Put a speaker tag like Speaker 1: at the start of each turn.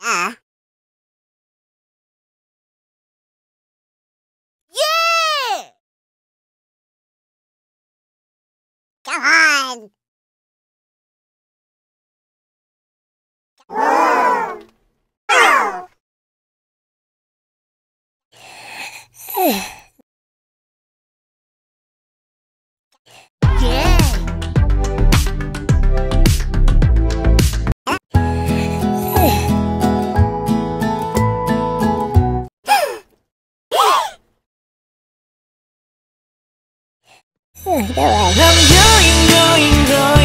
Speaker 1: Uh. Yeah! Come on! yeah!
Speaker 2: I'm going, going, going